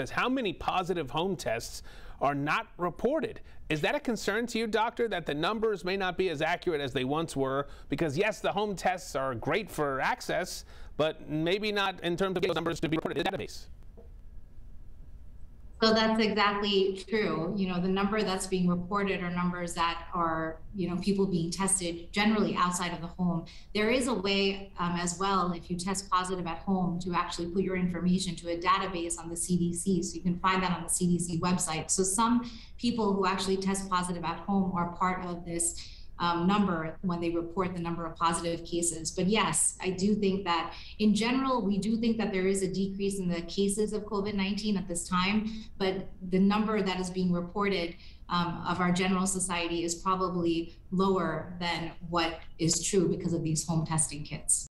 says how many positive home tests are not reported. Is that a concern to you, doctor, that the numbers may not be as accurate as they once were? Because yes, the home tests are great for access, but maybe not in terms of numbers to be reported in the database. So that's exactly true. You know, the number that's being reported are numbers that are, you know, people being tested generally outside of the home. There is a way um, as well, if you test positive at home, to actually put your information to a database on the CDC. So you can find that on the CDC website. So some people who actually test positive at home are part of this um, number when they report the number of positive cases. But yes, I do think that in general, we do think that there is a decrease in the cases of COVID 19 at this time, but the number that is being reported um, of our general society is probably lower than what is true because of these home testing kits.